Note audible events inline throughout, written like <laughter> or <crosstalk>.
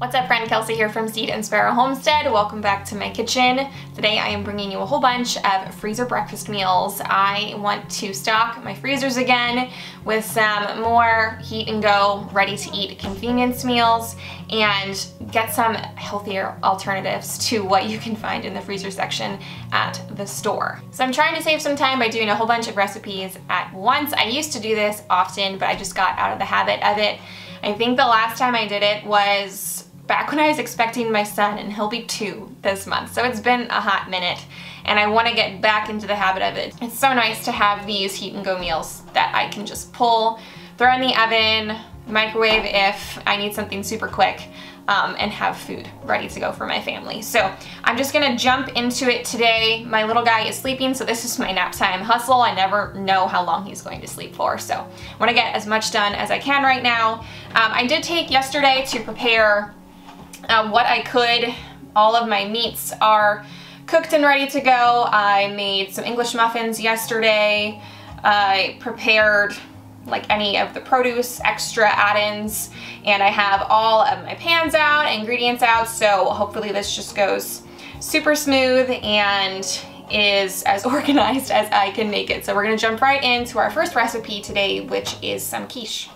What's up friend, Kelsey here from Seed and Sparrow Homestead. Welcome back to my kitchen. Today I am bringing you a whole bunch of freezer breakfast meals. I want to stock my freezers again with some more heat and go, ready to eat convenience meals and get some healthier alternatives to what you can find in the freezer section at the store. So I'm trying to save some time by doing a whole bunch of recipes at once. I used to do this often, but I just got out of the habit of it. I think the last time I did it was back when I was expecting my son and he'll be two this month. So it's been a hot minute and I want to get back into the habit of it. It's so nice to have these heat and go meals that I can just pull, throw in the oven, microwave if I need something super quick. Um, and have food ready to go for my family. So I'm just gonna jump into it today. My little guy is sleeping, so this is my nap time hustle. I never know how long he's going to sleep for, so I wanna get as much done as I can right now. Um, I did take yesterday to prepare uh, what I could. All of my meats are cooked and ready to go. I made some English muffins yesterday. I prepared like any of the produce extra add-ins and I have all of my pans out, ingredients out, so hopefully this just goes super smooth and is as <laughs> organized as I can make it. So we're gonna jump right into our first recipe today, which is some quiche.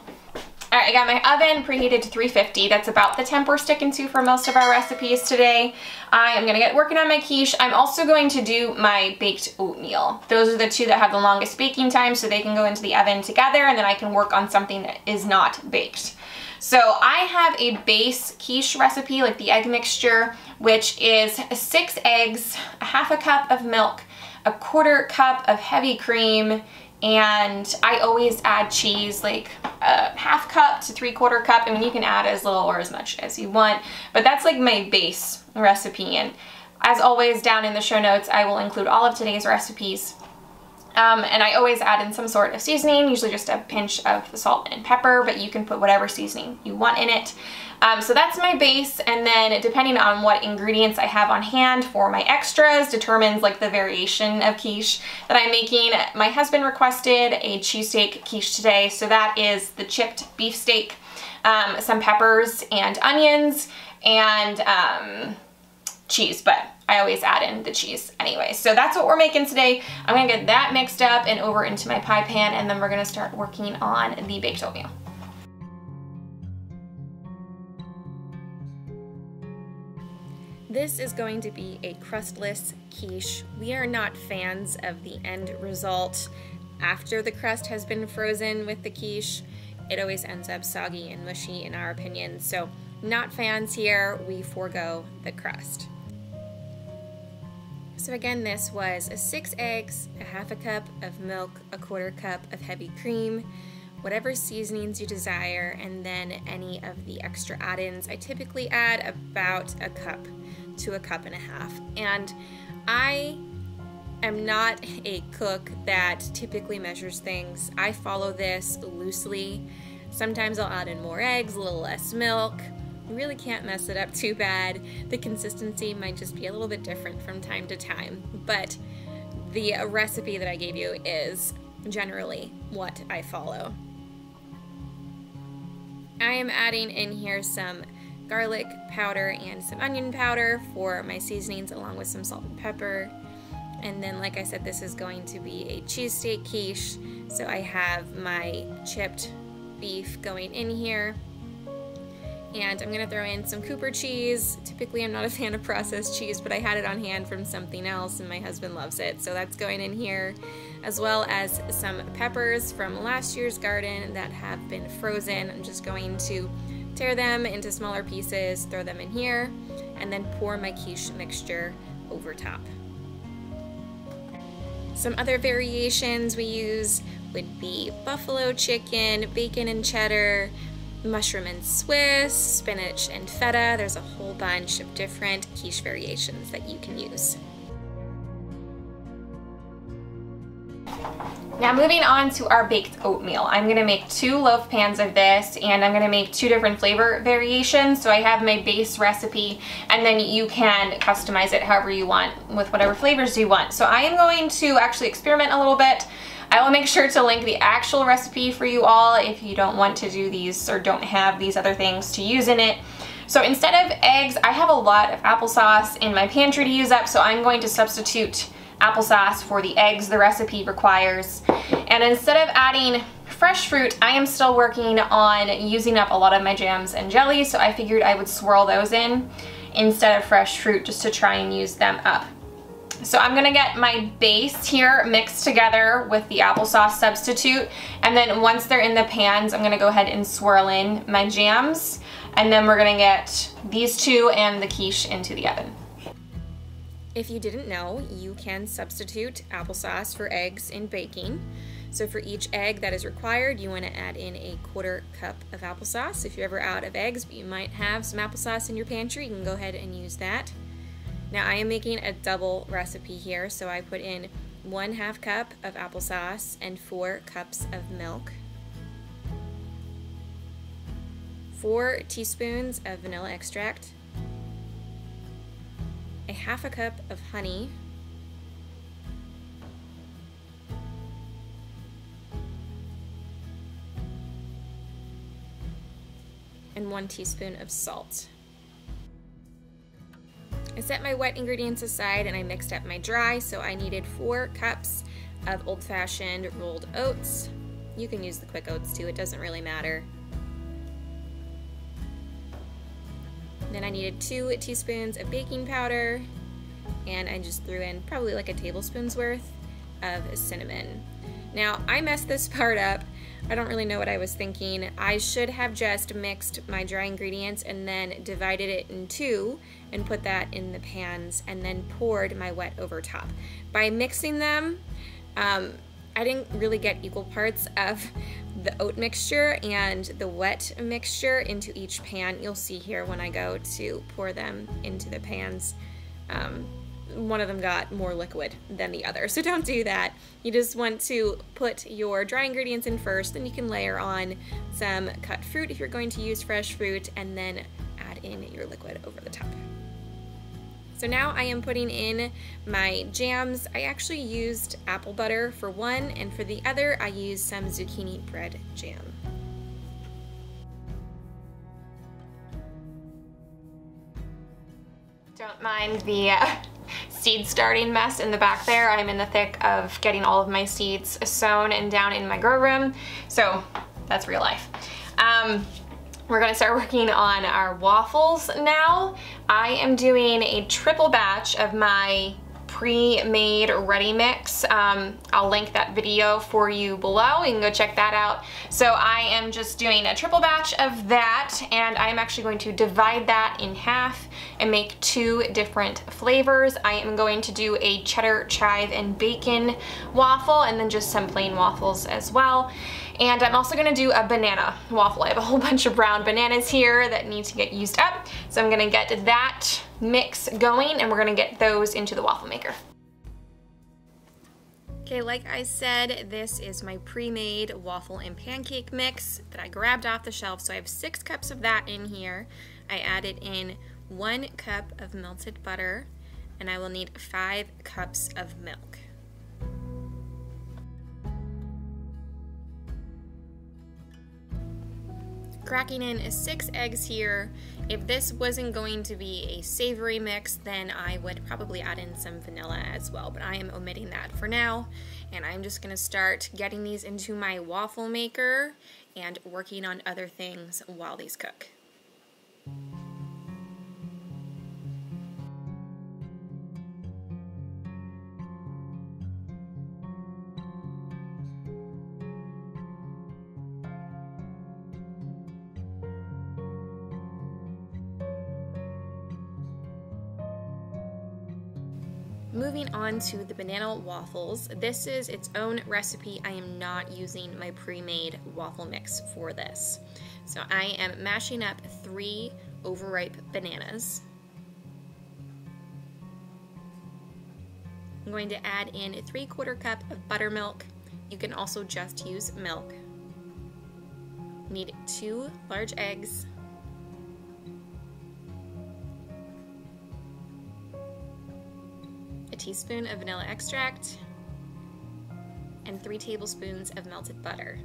All right, I got my oven preheated to 350. That's about the temp we're sticking to for most of our recipes today. I am gonna get working on my quiche. I'm also going to do my baked oatmeal. Those are the two that have the longest baking time, so they can go into the oven together, and then I can work on something that is not baked. So I have a base quiche recipe, like the egg mixture, which is six eggs, a half a cup of milk, a quarter cup of heavy cream, and I always add cheese like a half cup to three quarter cup. I mean, you can add as little or as much as you want, but that's like my base recipe. And as always, down in the show notes, I will include all of today's recipes um, and I always add in some sort of seasoning, usually just a pinch of salt and pepper, but you can put whatever seasoning you want in it. Um, so that's my base, and then depending on what ingredients I have on hand for my extras determines like the variation of quiche that I'm making. My husband requested a cheesesteak quiche today, so that is the chipped beef steak, um, some peppers and onions, and um, cheese, but I always add in the cheese anyway. So that's what we're making today. I'm gonna get that mixed up and over into my pie pan and then we're gonna start working on the baked oatmeal. This is going to be a crustless quiche. We are not fans of the end result after the crust has been frozen with the quiche. It always ends up soggy and mushy in our opinion. So not fans here, we forego the crust. So again, this was six eggs, a half a cup of milk, a quarter cup of heavy cream, whatever seasonings you desire, and then any of the extra add-ins. I typically add about a cup to a cup and a half. And I am not a cook that typically measures things. I follow this loosely. Sometimes I'll add in more eggs, a little less milk, you really can't mess it up too bad. The consistency might just be a little bit different from time to time, but the recipe that I gave you is generally what I follow. I am adding in here some garlic powder and some onion powder for my seasonings along with some salt and pepper. And then, like I said, this is going to be a cheesesteak quiche. So I have my chipped beef going in here and I'm gonna throw in some Cooper cheese. Typically I'm not a <laughs> fan of processed cheese, but I had it on hand from something else and my husband loves it, so that's going in here, as well as some peppers from last year's garden that have been frozen. I'm just going to tear them into smaller pieces, throw them in here, and then pour my quiche mixture over top. Some other variations we use would be buffalo chicken, bacon and cheddar, mushroom and Swiss, spinach and feta. There's a whole bunch of different quiche variations that you can use. Now moving on to our baked oatmeal. I'm gonna make two loaf pans of this and I'm gonna make two different flavor variations. So I have my base recipe and then you can customize it however you want with whatever flavors you want. So I am going to actually experiment a little bit I will make sure to link the actual recipe for you all if you don't want to do these or don't have these other things to use in it. So instead of eggs, I have a lot of applesauce in my pantry to use up, so I'm going to substitute applesauce for the eggs the recipe requires. And instead of adding fresh fruit, I am still working on using up a lot of my jams and jellies, so I figured I would swirl those in instead of fresh fruit just to try and use them up. So I'm gonna get my base here mixed together with the applesauce substitute. And then once they're in the pans, I'm gonna go ahead and swirl in my jams. And then we're gonna get these two and the quiche into the oven. If you didn't know, you can substitute applesauce for eggs in baking. So for each egg that is required, you want to add in a quarter cup of applesauce. If you're ever out of eggs, but you might have some applesauce in your pantry, you can go ahead and use that. Now I am making a double recipe here, so I put in one half cup of applesauce and four cups of milk. Four teaspoons of vanilla extract, half a cup of honey, and one teaspoon of salt. I set my wet ingredients aside and I mixed up my dry, so I needed four cups of old-fashioned rolled oats. You can use the quick oats too, it doesn't really matter. Then I needed two teaspoons of baking powder, and I just threw in probably like a tablespoon's worth of cinnamon. Now, I messed this <laughs> part up I don't really know what I was thinking. I should have just mixed my dry ingredients and then divided it in two and put that in the pans and then poured my wet over top. By mixing them, um, I didn't really get equal parts of the oat mixture and the wet mixture into each pan. You'll see here when I go to pour them into the pans. Um, one of them got more liquid than the other. So don't do that. You just want to put your dry ingredients in first, then you can layer on some cut fruit if you're going to use fresh fruit, and then add in your liquid over the top. So now I am putting in my jams. I actually used apple butter for one, and for the other I used some zucchini bread jam. Don't mind the uh, <laughs> seed starting mess in the back there. I'm in the thick of getting all of my seeds sown and down in my grow room. So that's real life. Um, we're gonna start working on our waffles now. I am doing a triple batch of my pre-made ready mix. Um, I'll link that video for you below. You can go check that out. So I am just doing a triple batch of that and I'm actually going to divide that in half and make two different flavors. I am going to do a cheddar chive and bacon waffle and then just some plain waffles as well. And I'm also gonna do a banana waffle. I have a whole <laughs> bunch of brown bananas here that need to get used up. So I'm gonna get that mix going and we're gonna get those into the waffle maker. Okay, like I said, this is my pre-made waffle and pancake mix that I grabbed off the shelf. So I have six cups of that in here. I added in one cup of melted butter and I will need five cups of milk. Cracking in six eggs here. If this wasn't going to be a savory mix, then I would probably add in some vanilla as well, but I am omitting that for now. And I'm just gonna start getting these into my waffle maker and working on other things while these cook. Moving on to the banana waffles. This is its own recipe. I am not using my pre-made waffle mix for this. So I am mashing up three overripe bananas. I'm going to add in a three quarter cup of buttermilk. You can also just use milk. Need two large eggs, teaspoon of vanilla extract, and 3 tablespoons of melted butter.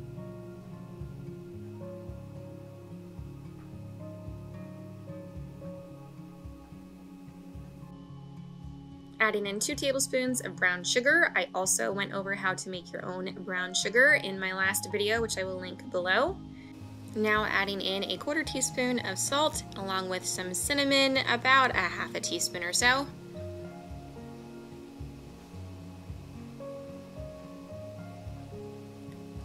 Adding in 2 tablespoons of brown sugar. I also went over how to make your own brown sugar in my last video, which I will link below. Now adding in a quarter teaspoon of salt along with some cinnamon, about a half a teaspoon or so.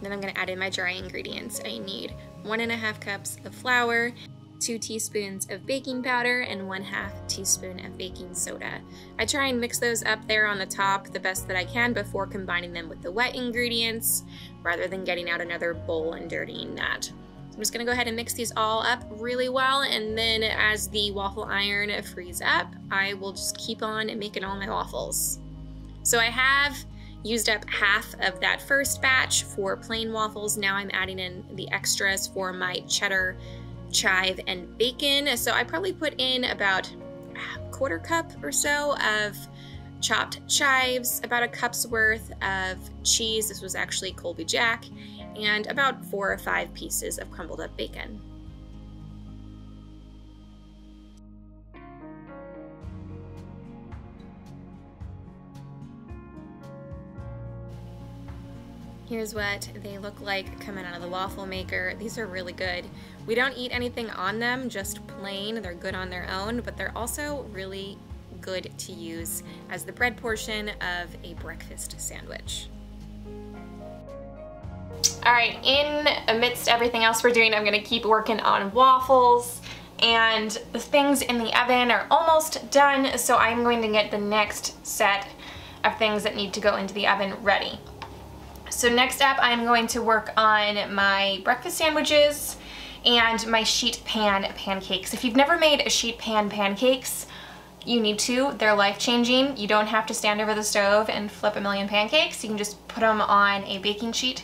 Then I'm gonna add in my dry ingredients. I need one and a half cups of flour, two teaspoons of baking powder, and one half teaspoon of baking soda. I try and mix those up there on the top the best that I can before combining them with the wet ingredients, rather than getting out another bowl and dirtying that. I'm just gonna go ahead and mix these all up really well and then as the waffle iron frees up, I will just keep on making all my waffles. So I have used up half of that first batch for plain waffles. Now I'm adding in the extras for my cheddar, chive, and bacon. So I probably put in about a quarter cup or so of chopped chives, about a cup's worth of cheese. This was actually Colby Jack, and about four or five pieces of crumbled up bacon. Here's what they look like coming out of the waffle maker. These are really good. We don't eat anything on them, just plain. They're good on their own, but they're also really good to use as the bread portion of a breakfast sandwich. All right, in amidst everything else we're doing, I'm gonna keep working on waffles and the things in the oven are almost done, so I'm going to get the next set of things that need to go into the oven ready. So next up, I'm going to work on my breakfast sandwiches and my sheet pan pancakes. If you've never made a sheet pan pancakes, you need to. They're life-changing. You don't have to stand over the stove and flip a million pancakes. You can just put them on a baking sheet.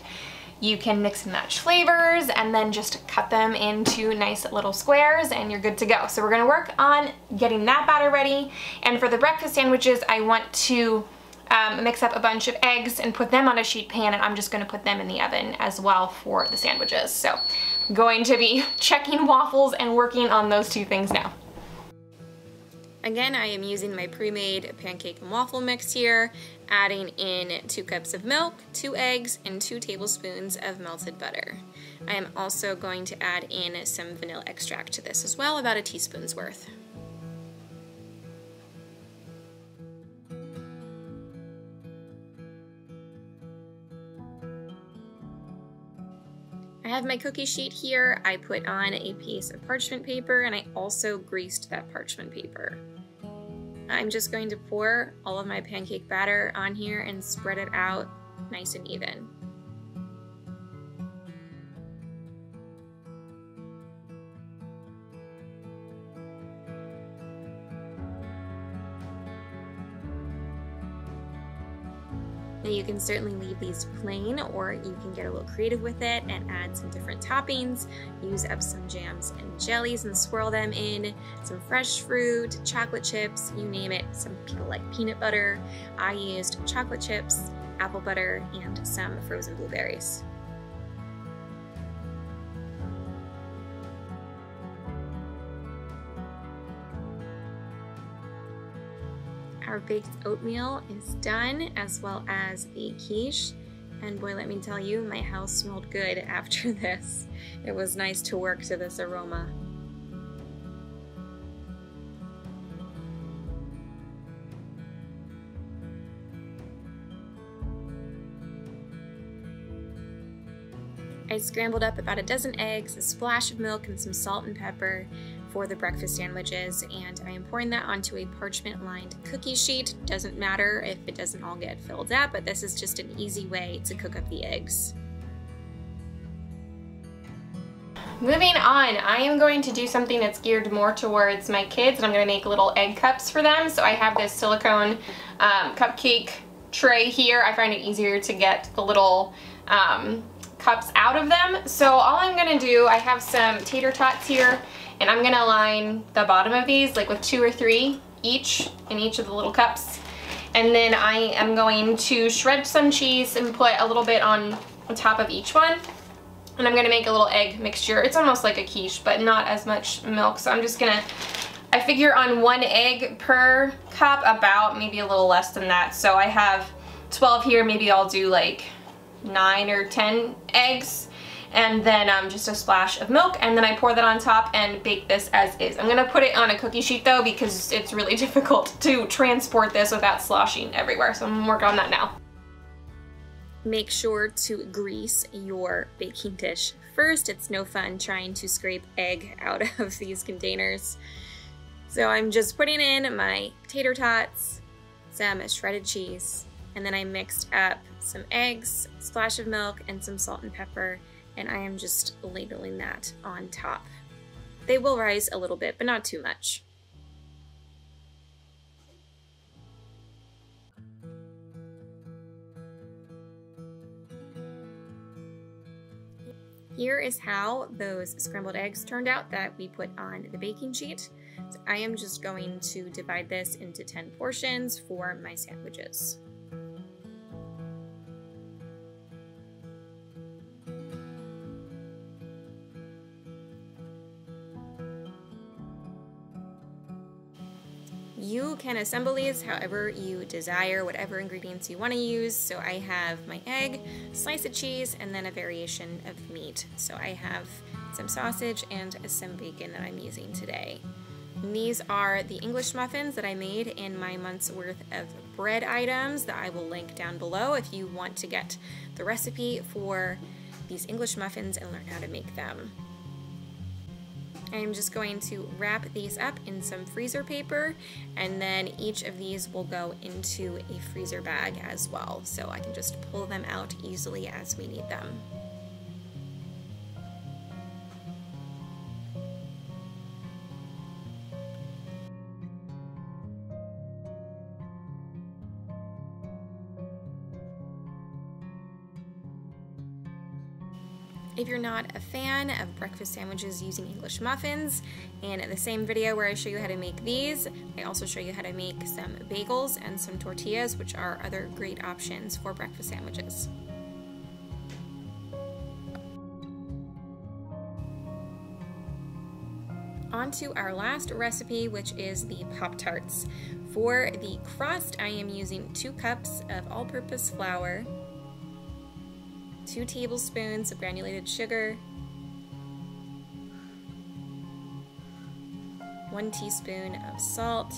You can mix and match flavors and then just cut them into nice little squares and you're good to go. So we're gonna work on getting that batter ready. And for the breakfast sandwiches, I want to um, mix up a bunch of eggs and put them on a sheet pan and I'm just gonna put them in the oven as well for the sandwiches. So I'm going to be <laughs> checking waffles and working on those two things now. Again, I am using my pre-made pancake and waffle mix here, adding in two cups of milk, two eggs, and two tablespoons of melted butter. I am also going to add in some vanilla extract to this as well, about a teaspoon's worth. Have my cookie sheet here. I put on a piece of parchment paper and I also greased that parchment paper. I'm just going to pour all of my pancake batter on here and spread it out nice and even. You can certainly leave these plain or you can get a little creative with it and add some different toppings. Use up some jams and jellies and swirl them in, some fresh fruit, chocolate chips, you name it. Some people like peanut butter. I used chocolate chips, apple butter, and some frozen blueberries. Our baked oatmeal is done, as well as the quiche. And boy, let me tell you, my house smelled good <laughs> after this. It was nice to work to this aroma. I scrambled up about a dozen eggs, a splash of milk, and some salt and pepper for the breakfast sandwiches, and I am pouring that onto a parchment lined cookie sheet. Doesn't matter if it doesn't all get filled up, but this is just an easy way to cook up the eggs. Moving on, I am going to do something that's geared more towards my kids and I'm going to make little egg cups for them. So I have this silicone um, cupcake tray here. I find it easier to get the little um, cups out of them. So all I'm going to do, I have some tater tots here and I'm gonna line the bottom of these like with two or three each in each of the little cups. And then I am going to shred some cheese and put a little bit on the top of each one. And I'm gonna make a little egg mixture. It's almost like a quiche, but not as much milk. So I'm just gonna I figure on one egg per cup about maybe a little less than that. So I have 12 here, maybe I'll do like nine or 10 eggs and then um, just a splash of milk and then I pour that on top and bake this as is. I'm gonna put it on a cookie sheet though because it's really <laughs> difficult to transport this without sloshing everywhere. So I'm gonna work on that now. Make sure to grease your baking dish first. It's no fun trying to scrape egg <laughs> out of these containers. So I'm just putting in my tater tots, some shredded cheese, and then I mixed up some eggs, splash of milk, and some salt and pepper, and I am just labeling that on top. They will rise a little bit, but not too much. Here is how those scrambled eggs turned out that we put on the baking sheet. So I am just going to divide this into 10 portions for my sandwiches. Can assemble these however you desire, whatever ingredients you want to use. So I have my egg, slice of cheese, and then a variation of meat. So I have some sausage and some bacon that I'm using today. And these are the English muffins that I made in my month's worth of bread items that I will link down below if you want to get the recipe for these English muffins and learn how to make them. I'm just going to wrap these up in some freezer paper and then each of these will go into a freezer bag as well so I can just pull them out easily as we need them. If you're not a fan of breakfast sandwiches using English muffins, in the same video where I show you how to make these, I also show you how to make some bagels and some tortillas, which are other great options for breakfast sandwiches. On to our last recipe, which is the Pop-Tarts. For the crust, I am using two cups of all-purpose flour, 2 tablespoons of granulated sugar, 1 teaspoon of salt,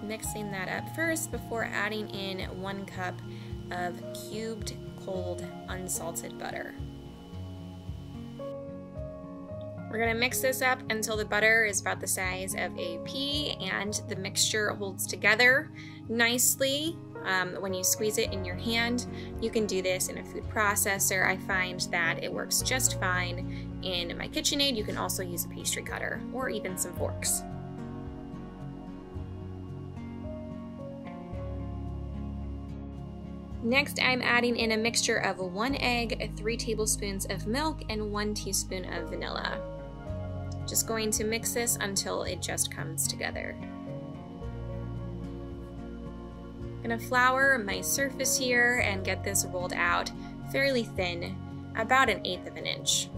mixing that up first before adding in 1 cup of cubed cold unsalted butter. We're gonna mix this up until the butter is about the size of a pea and the mixture holds together nicely um, when you squeeze it in your hand. You can do this in a food processor. I find that it works just fine in my KitchenAid. You can also use a pastry cutter or even some forks. Next, I'm adding in a mixture of one egg, three tablespoons of milk, and one teaspoon of vanilla. Just going to mix this until it just comes together gonna flour my surface here and get this rolled out fairly thin, about an eighth of an inch.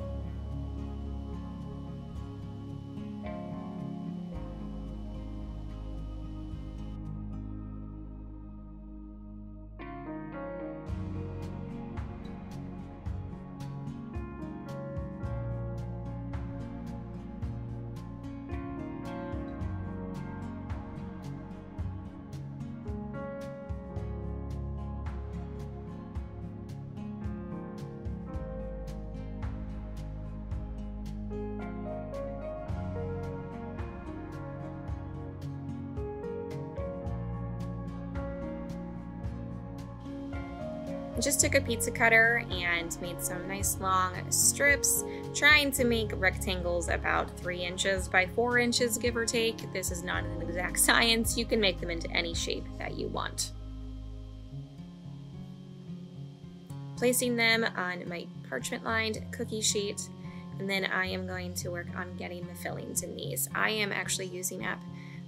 Took a pizza cutter and made some nice long strips, trying to make rectangles about three inches by four inches, give or take. This is not an exact <laughs> science. You can make them into any shape that you want. Placing them on my parchment lined cookie sheet, and then I am going to work on getting the fillings in these. I am actually using up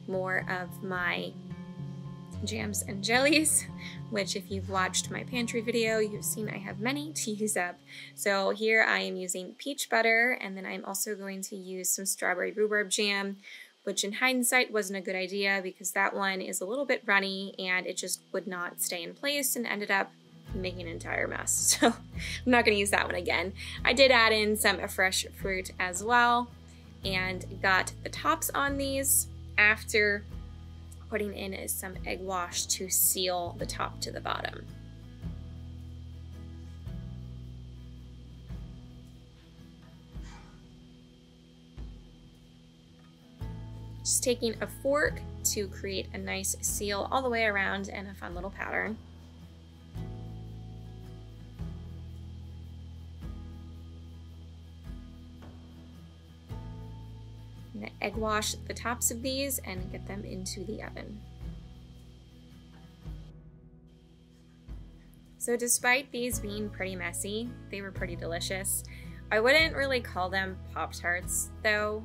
more of my jams and jellies, <laughs> which if you've watched my pantry video, you've seen I have many to use up. So here I am using peach butter, and then I'm also going to use some strawberry rhubarb jam, which in hindsight wasn't a good idea because that one is a little bit runny and it just would not stay in place and ended up making an entire mess. <laughs> So I'm not going to use that one again. I did add in some fresh fruit as well and got the tops on these after putting in is some egg wash to seal the top to the bottom. Just taking a fork to create a nice seal all the way around and a fun little pattern. Egg wash the tops of these and get them into the oven. So despite these being pretty messy, they were pretty delicious. I wouldn't really call them Pop-Tarts though.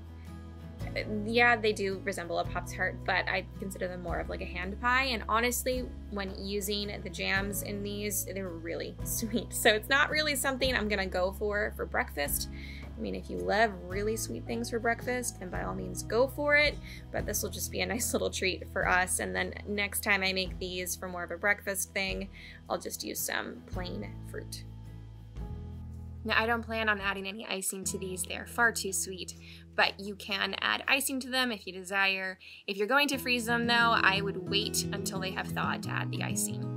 Yeah, they do resemble a Pop-Tart, but I consider them more of like a hand pie. And honestly, when using the jams in these, they were really <laughs> sweet. So it's not really something I'm gonna go for for breakfast. I mean, if you love really sweet things for breakfast, then by all means go for it. But this will just be a <laughs> nice little treat for us. And then next time I make these for more of a breakfast thing, I'll just use some plain fruit. Now, I don't plan on adding any icing to these. They're far too sweet, but you can add icing to them if you desire. If you're going to freeze them, though, I would wait until they have thawed to add the icing.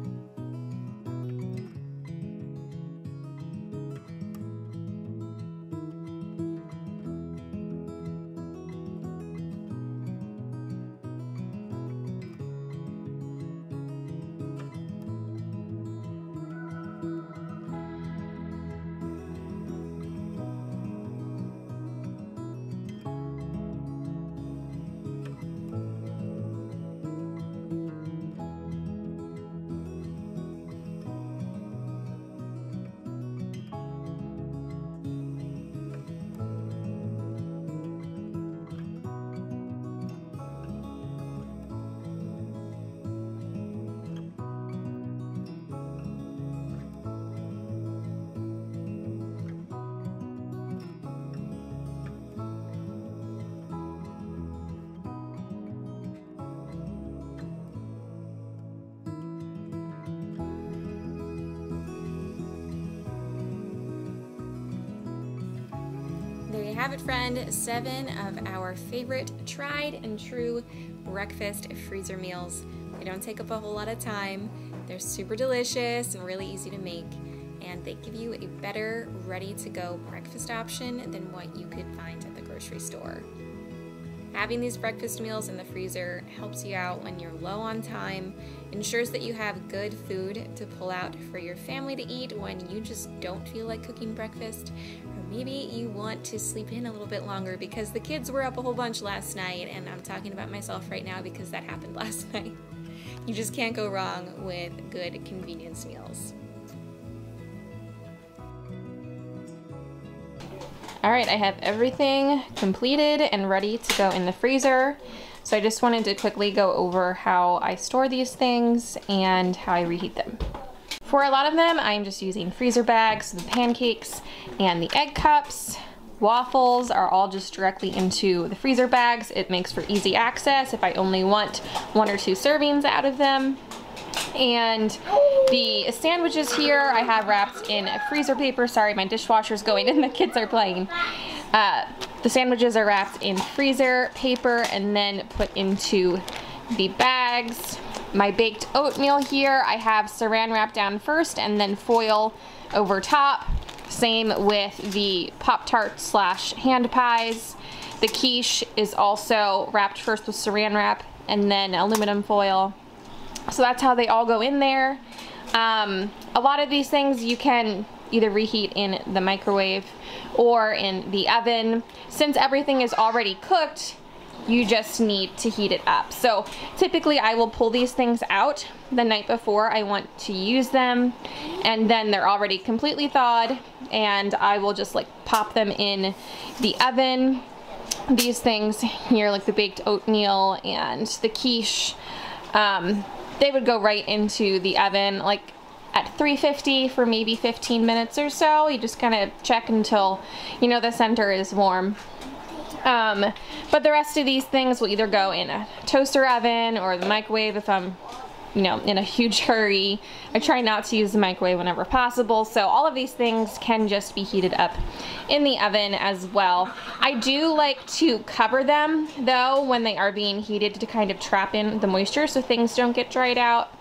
Have it, friend. Seven of our favorite tried and true breakfast freezer meals. They don't take up a whole lot of time. They're super delicious and really easy to make. And they give you a better, ready to go breakfast option than what you could find at the grocery store. Having these breakfast meals in the freezer helps you out when you're low on time, ensures that you have good food to pull out for your family to eat when you just don't feel like cooking breakfast, maybe you want to sleep in a little bit longer because the kids were up a whole bunch last night, and I'm talking about myself right now because that happened <laughs> last night. You just can't go wrong with good convenience meals. All right, I have everything completed and ready to go in the freezer. So I just wanted to quickly go over how I store these things and how I reheat them. For a lot of them, I'm just using freezer bags, the pancakes and the egg cups. Waffles are all just directly into the freezer bags. It makes for easy access if I only want one or two servings out of them. And the sandwiches here I have wrapped in freezer paper. Sorry, my dishwasher's going and the kids are playing. Uh, the sandwiches are wrapped in freezer paper and then put into the bags. My baked oatmeal here, I have saran wrap down first and then foil over top. Same with the Pop-Tart slash hand pies. The quiche is also wrapped first with saran wrap and then aluminum foil. So that's how they all go in there. Um, a lot of these things you can either reheat in the microwave or in the oven. Since everything is already cooked, you just need to heat it up. So typically I will pull these things out the night before I want to use them and then they're already completely thawed and I will just like pop them in the oven. These things here like the baked oatmeal and the quiche um, they would go right into the oven like at 350 for maybe 15 minutes or so. You just kind of check until you know the center is warm. Um, but the rest of these things will either go in a toaster oven or the microwave if I'm you know, in a huge <laughs> hurry. I try not to use the microwave whenever possible. So all of these things can just be heated up in the oven as well. I do like to cover them though when they are being heated to kind of trap in the moisture so things don't get dried out.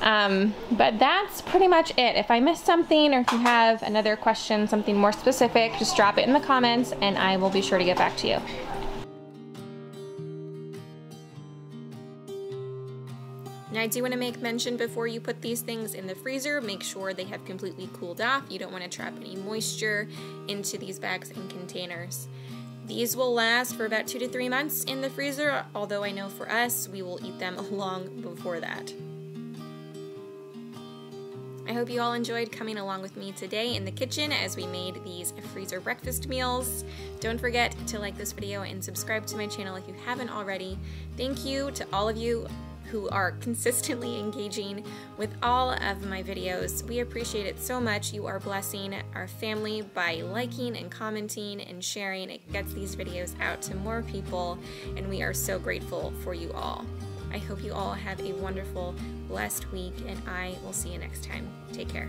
Um, but that's pretty much it. If I missed something or if you have another question, something more specific, just drop it in the comments and I will be sure to get back to you. Now I do want to make mention before you put these things in the freezer, make sure they have completely cooled off. You don't want to trap any moisture into these bags and containers. These will last for about two to three months in the freezer, although I know for us, we will eat them <laughs> long before that. I hope you all enjoyed coming along with me today in the kitchen as we made these freezer breakfast meals. Don't forget to like this video and subscribe to my channel if you haven't already. Thank you to all of you who are consistently <laughs> engaging with all of my videos. We appreciate it so much. You are blessing our family by liking and commenting and sharing. It gets these videos out to more people, and we are so grateful for you all. I hope you all have a wonderful, blessed week, and I will see you next time. Take care.